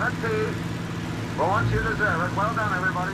Let's see. Well, once you deserve it. Well done, everybody.